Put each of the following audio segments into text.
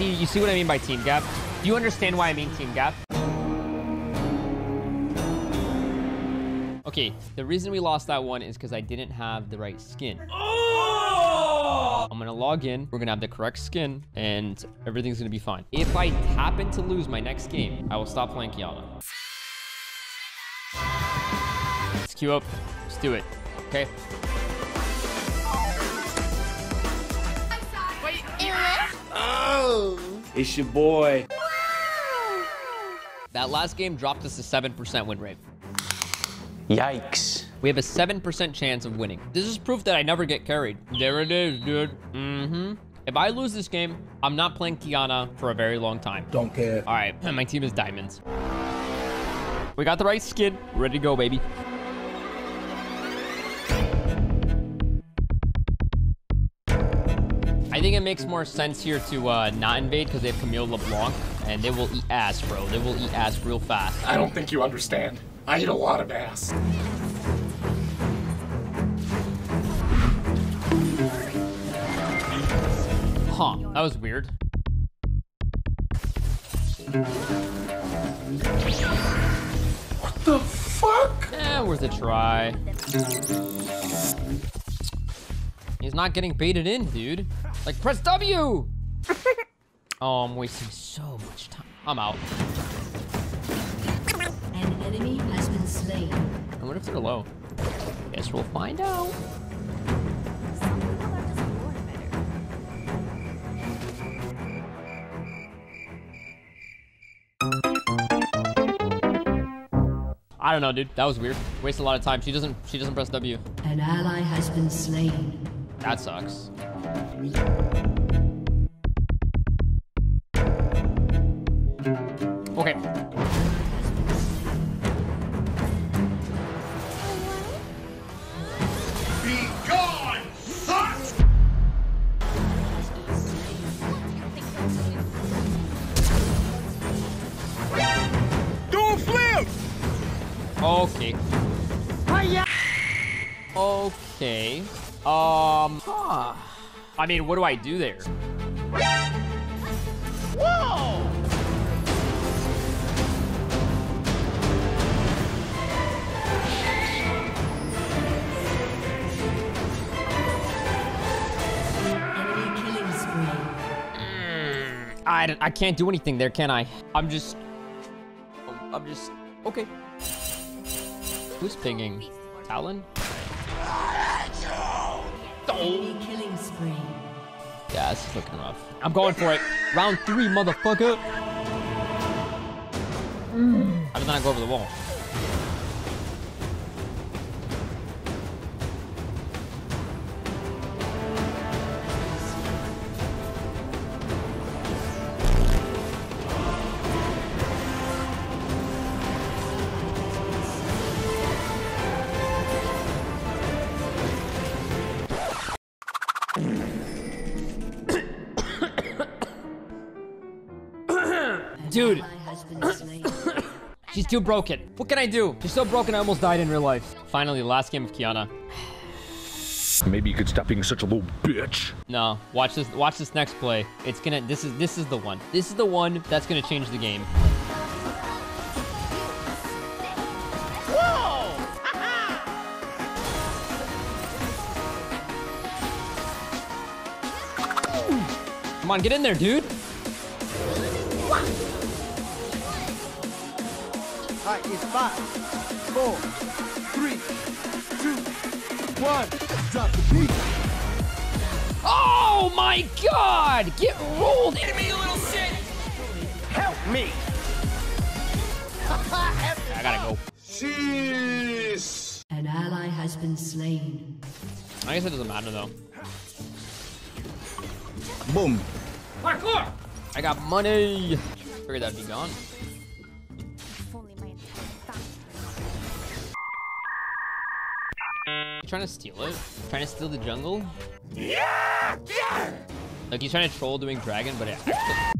See, you see what I mean by team gap? Do you understand why I mean team gap? Okay, the reason we lost that one is because I didn't have the right skin. Oh! I'm gonna log in, we're gonna have the correct skin, and everything's gonna be fine. If I happen to lose my next game, I will stop playing Qiyana. Let's queue up, let's do it, okay? It's your boy. That last game dropped us a 7% win rate. Yikes. We have a 7% chance of winning. This is proof that I never get carried. There it is, dude. Mm-hmm. If I lose this game, I'm not playing Qiyana for a very long time. Don't care. All right, my team is diamonds. We got the right skin. Ready to go, baby. Think it makes more sense here to uh, not invade because they have Camille LeBlanc, and they will eat ass, bro. They will eat ass real fast. I don't think you understand. I eat a lot of ass. Huh, that was weird. What the fuck? Eh, worth a try. He's not getting baited in, dude. Like, press W! oh, I'm wasting so much time. I'm out. An enemy has been slain. I wonder if they're low. Guess we'll find out. I don't know, dude. That was weird. Waste a lot of time. She doesn't. She doesn't press W. An ally has been slain. That sucks. Okay. Be gone, sucks! Do a flip! Okay. Okay. Um. huh. I mean, what do I do there? Enemy killing spree. I, I can't do anything there, can I? I'm just. I'm just. Okay. Who's pinging? Talon? Enemy killing spree. Yeah, this is looking rough. I'm going for it. Round three, motherfucker. How did not go over the wall? Dude. Ally has been slain. She's too broken. What can I do? She's so broken I almost died in real life. Finally, the last game of Qiyana. Maybe you could stop being such a little bitch. No, watch this. Watch this next play. It's gonna. This is this is the one. This is the one that's gonna change the game. Come on, get in there, dude. Alright, it's five, four, three, two, one. Drop the beat. Oh my God! Get rolled, enemy, you little shit! Help me. I gotta go. Jeez. An ally has been slain. I guess it doesn't matter though. Boom. I got money. Figured that'd be gone. Trying to steal it? Trying to steal the jungle? Yeah! Yeah! Like he's trying to troll doing dragon, but it actually...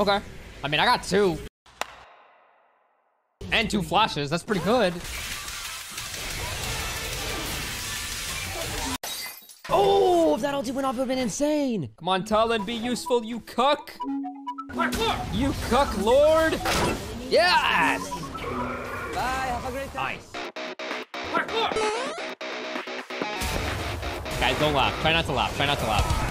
Okay. I mean, I got two. And two flashes. That's pretty good. Oh, if that ulti went off, it would have been insane. Come on, Talon, be useful, you cuck. You cuck lord. Yes. Bye, have a great time. Nice. Guys, don't laugh. Try not to laugh. Try not to laugh.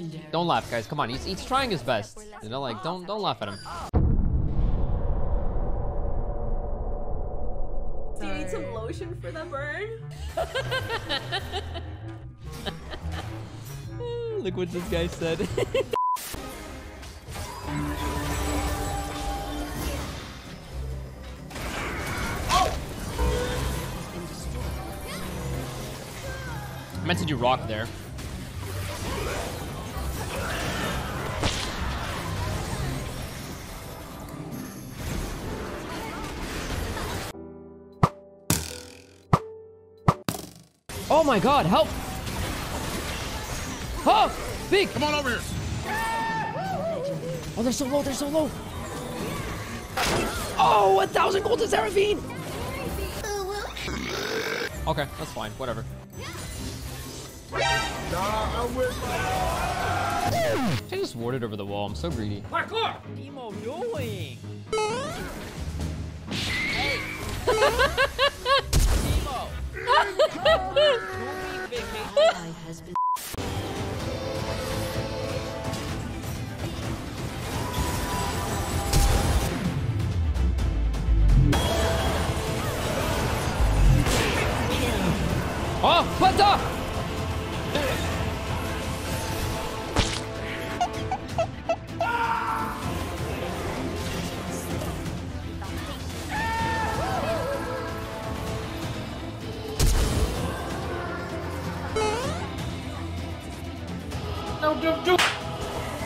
He is legendary. Don't laugh, guys. Come on. He's, he's trying his best. You know, like, don't don't laugh at him. Do you need some lotion for the burn? Look what this guy said. I meant to do rock there. Oh my god, help! Oh! Big! Come on over here. Oh, they're so low, they're so low! Oh, a thousand gold to Seraphine! Okay, that's fine, whatever. Nah, I'm with I just warded over the wall, I'm so greedy. Ally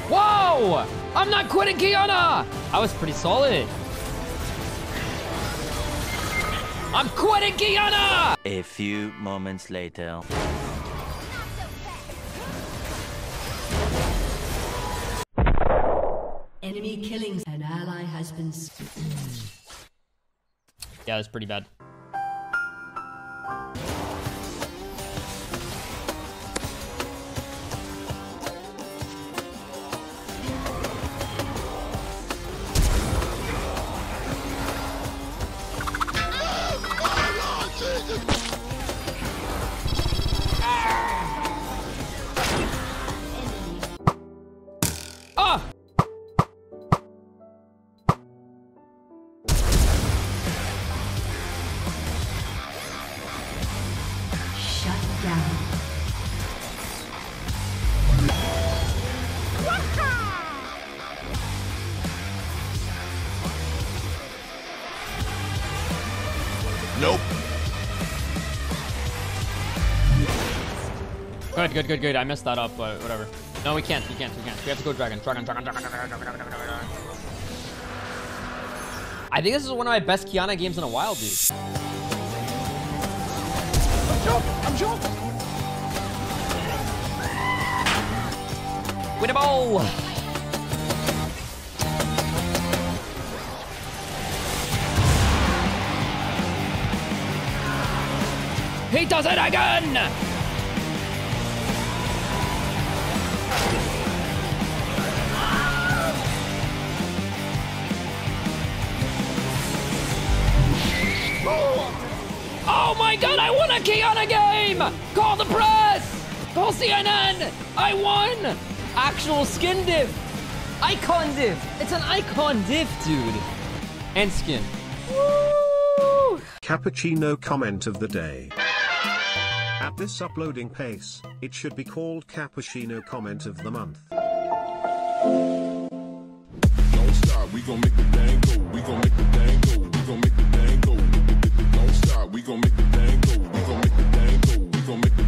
Whoa! I'm not quitting Qiyana! I was pretty solid. I'm quitting Qiyana! A few moments later. enemy killing. An ally has been. Yeah, that's pretty bad. Nope. Good, good, good, good. I messed that up, but whatever. No, we can't. We can't. We can't. We have to go dragon. Dragon, dragon, dragon, dragon, dragon, dragon, dragon, dragon. I think this is one of my best Qiyana games in a while, dude. I'm Jump. I'm jumping. Winnable! He does it again! Oh my god, I won a Qiyana game! Call the press! Call CNN! I won! Actual skin diff! Icon diff! It's an icon diff, dude! And skin. Woo! Cappuccino comment of the day. At this uploading pace, it should be called Cappuccino comment of the month. Don't stop, we gon' make the thing go. We gon' make the thing go. We gon' make the thing go. Don't stop, we gon' make the thing go. We gon' make the thing go. We gon' make the